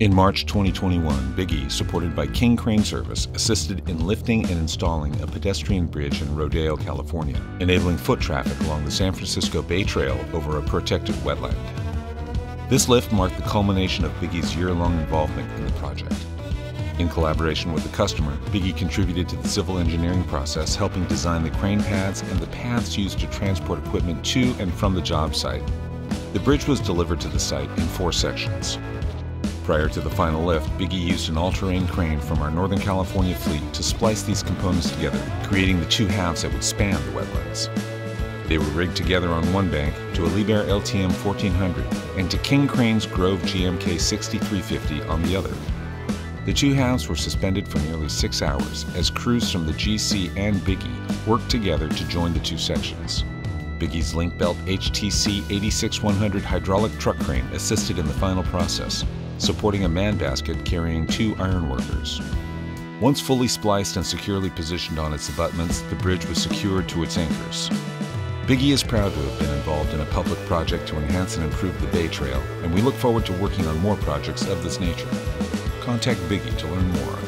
In March 2021, Bigge, supported by King Crane Service, assisted in lifting and installing a pedestrian bridge in Rodeo, California, enabling foot traffic along the San Francisco Bay Trail over a protected wetland. This lift marked the culmination of Bigge's year long involvement in the project. In collaboration with the customer, Bigge contributed to the civil engineering process, helping design the crane pads and the paths used to transport equipment to and from the job site. The bridge was delivered to the site in four sections. Prior to the final lift, Bigge used an all-terrain crane from our Northern California fleet to splice these components together, creating the two halves that would span the wetlands. They were rigged together on one bank to a Liebherr LTM 1400 and to King Crane's Grove GMK 6350 on the other. The two halves were suspended for nearly six hours as crews from the GC and Bigge worked together to join the two sections. Bigge's Link-Belt HTC 86100 hydraulic truck crane assisted in the final process, supporting a man basket carrying two ironworkers. Once fully spliced and securely positioned on its abutments, the bridge was secured to its anchors. Bigge is proud to have been involved in a public project to enhance and improve the Bay Trail, and we look forward to working on more projects of this nature. Contact Bigge to learn more.